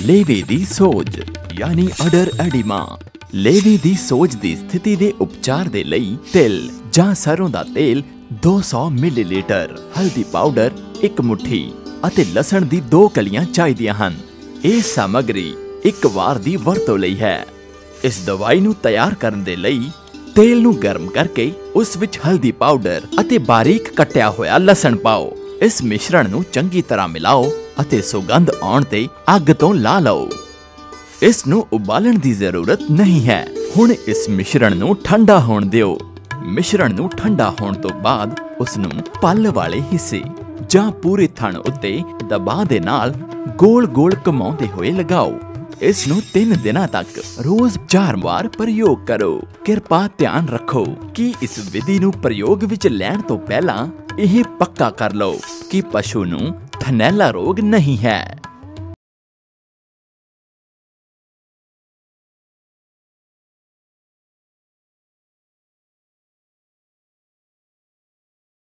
ਲੇਵੇ ਦੀ ਸੋਜ, ਯਾਨੀ ਅਡਰ ਐਡੀਮਾ। ਲੇਵੇ ਦੀ ਸੋਜ ਦੀ ਸਥਿਤੀ ਦੇ ਉਪਚਾਰ ਦੇ ਲਈ ਤਿਲ, ਜਾਂ ਸਰੋਂ ਦਾ ਤੇਲ 200 ਮਿਲੀਲੀਟਰ। ਹਲਦੀ ਪਾਊਡਰ, ਇੱਕ ਮੁਠੀ, ਅਤੇ ਲਸਣ ਦੀ ਦੋ ਕਲੀਆਂ ਚਾਹੀਦੀਆਂ ਹਨ। ਇਹ ਸਾਮੱਗਰੀ ਇੱਕ ਵਾਰ ਦੀ ਵਰਤੋਂ ਲਈ ਹੈ। ਇਸ ਦਵਾਈ ਨੂੰ ਤਿਆਰ ਕਰਨ ਦੇ ਲਈ ਤੇਲ ਨੂੰ ਗਰਮ ਕਰਕੇ ਉਸ ਵਿੱਚ ਹਲਦੀ ਪਾਊਡਰ ਅਤੇ ਬਾਰੀਕ ਕੱਟਿਆ ਹੋਇਆ ਲਸਣ ਪਾਓ। ਇਸ ਮਿਸ਼ਰਣ ਨੂੰ ਚੰਗੀ ਤਰ੍ਹਾਂ ਮਿਲਾਓ ਅਤੇ ਸੁਗੰਧ ਆਉਣ ਤੇ ਅੱਗ ਤੋਂ ਲਾ ਲਓ। ਇਸ ਨੂੰ ਉਬਾਲਣ ਦੀ ਜ਼ਰੂਰਤ ਨਹੀਂ ਹੈ। ਹੁਣ ਇਸ ਮਿਸ਼ਰਣ ਨੂੰ ਠੰਡਾ ਹੋਣ ਦਿਓ। ਮਿਸ਼ਰਣ ਨੂੰ ਠੰਡਾ ਹੋਣ ਤੋਂ ਬਾਅਦ ਉਸ ਨੂੰ ਪੱਲ ਵਾਲੇ ਹਿੱਸੇ ਜਾਂ ਪੂਰੇ ਥਣ ਉੱਤੇ ਦਬਾਅ ਦੇ ਨਾਲ ਗੋਲ-ਗੋਲ ਘੁਮਾਉਂਦੇ ਹੋਏ ਲਗਾਓ। ਇਸ ਨੂੰ 3 ਦਿਨਾਂ ਤੱਕ ਰੋਜ਼ 4 ਵਾਰ ਪ੍ਰਯੋਗ ਕਰੋ। ਕਿਰਪਾ ਧਿਆਨ ਰੱਖੋ ਕਿ ਇਸ ਵਿਧੀ ਨੂੰ ਪ੍ਰਯੋਗ ਵਿੱਚ ਲੈਣ ਤੋਂ ਪਹਿਲਾਂ ਇਹ ਪੱਕਾ ਕਰ ਲਓ ਕਿ ਪਸ਼ੂ ਨੂੰ ਥਨੈਲਾ ਰੋਗ ਨਹੀਂ ਹੈ।